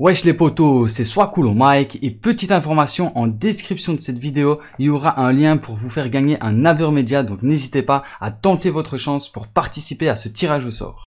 Wesh les potos, c'est soit cool au Mike et petite information en description de cette vidéo, il y aura un lien pour vous faire gagner un Avermedia donc n'hésitez pas à tenter votre chance pour participer à ce tirage au sort.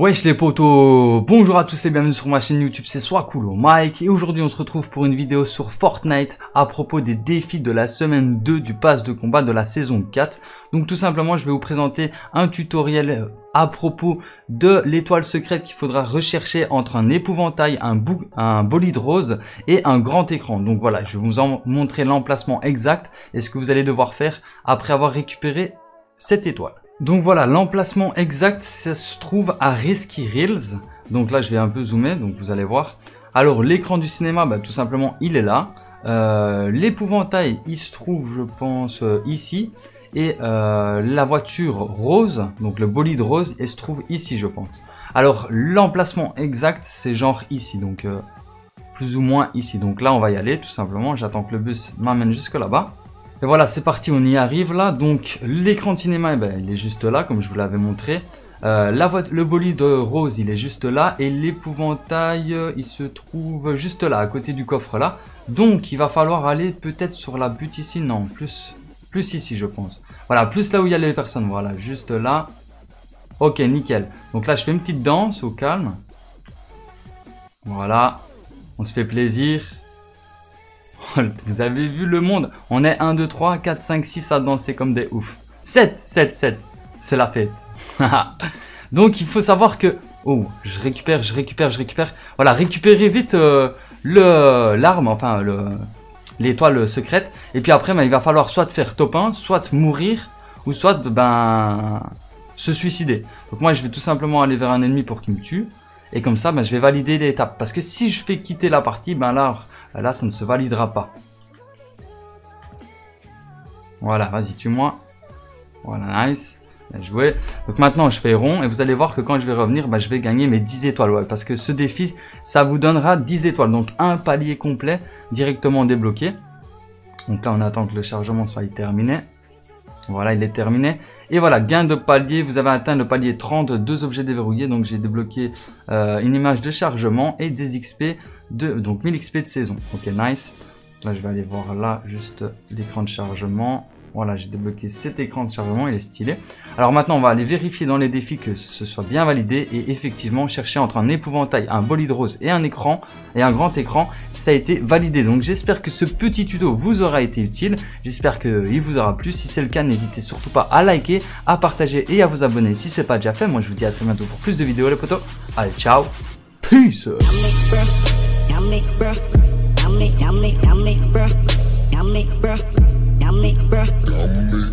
Wesh les potos, bonjour à tous et bienvenue sur ma chaîne YouTube, c'est soit cool Mike et aujourd'hui on se retrouve pour une vidéo sur Fortnite à propos des défis de la semaine 2 du pass de combat de la saison 4. Donc tout simplement je vais vous présenter un tutoriel à propos de l'étoile secrète qu'il faudra rechercher entre un épouvantail, un, un bolide rose et un grand écran. Donc voilà, je vais vous en montrer l'emplacement exact et ce que vous allez devoir faire après avoir récupéré cette étoile. Donc voilà, l'emplacement exact, ça se trouve à Risky Reels. Donc là, je vais un peu zoomer, donc vous allez voir. Alors, l'écran du cinéma, bah, tout simplement, il est là. Euh, l'épouvantail, il se trouve, je pense, euh, ici. Et euh, la voiture rose, donc le bolide rose, elle se trouve ici, je pense. Alors, l'emplacement exact, c'est genre ici, donc plus ou moins ici. Donc là, on va y aller, tout simplement. J'attends que le bus m'amène jusque là-bas. Et voilà, c'est parti, on y arrive là. Donc l'écran de cinéma, eh ben, il est juste là, comme je vous l'avais montré. Euh, la le bolide rose, il est juste là. Et l'épouvantail, il se trouve juste là, à côté du coffre là. Donc il va falloir aller peut-être sur la butte ici. Non, plus, plus ici, je pense. Voilà, plus là où il y a les personnes. Voilà, juste là. Ok, nickel. Donc là, je fais une petite danse au calme. Voilà. On se fait plaisir. Vous avez vu le monde? On est 1, 2, 3, 4, 5, 6 à danser comme des oufs. 7, 7, 7. C'est la fête. Donc il faut savoir que... Oh, je récupère, je récupère, je récupère. Voilà, récupérez vite euh, le l'arme, enfin l'étoile secrète. Et puis après, ben, il va falloir soit faire top 1, soit mourir, ou soit ben se suicider. Donc moi, je vais tout simplement aller vers un ennemi pour qu'il me tue. Et comme ça, ben, je vais valider l'étape. Parce que si je fais quitter la partie, ben là, là, ça ne se validera pas. Voilà, vas-y, tue-moi. Voilà, nice. Bien joué. Donc maintenant, je fais rond et vous allez voir que quand je vais revenir, bah, je vais gagner mes 10 étoiles. parce que ce défi, ça vous donnera 10 étoiles. Donc un palier complet directement débloqué. Donc là, on attend que le chargement soit terminé. Voilà, il est terminé. Et voilà, gain de palier, vous avez atteint le palier 30, deux objets déverrouillés. Donc j'ai débloqué euh, une image de chargement et des XP, de, donc 1000 XP de saison. Ok, nice. Là, je vais aller voir là, juste l'écran de chargement. Voilà, j'ai débloqué cet écran de chargement, il est stylé. Alors maintenant, on va aller vérifier dans les défis que ce soit bien validé et effectivement chercher entre un épouvantail, un bolide rose et un écran et un grand écran, ça a été validé. Donc j'espère que ce petit tuto vous aura été utile, j'espère qu'il vous aura plu. Si c'est le cas, n'hésitez surtout pas à liker, à partager et à vous abonner si ce n'est pas déjà fait. Moi, je vous dis à très bientôt pour plus de vidéos les potos. Allez, ciao, peace. yummy, bruh.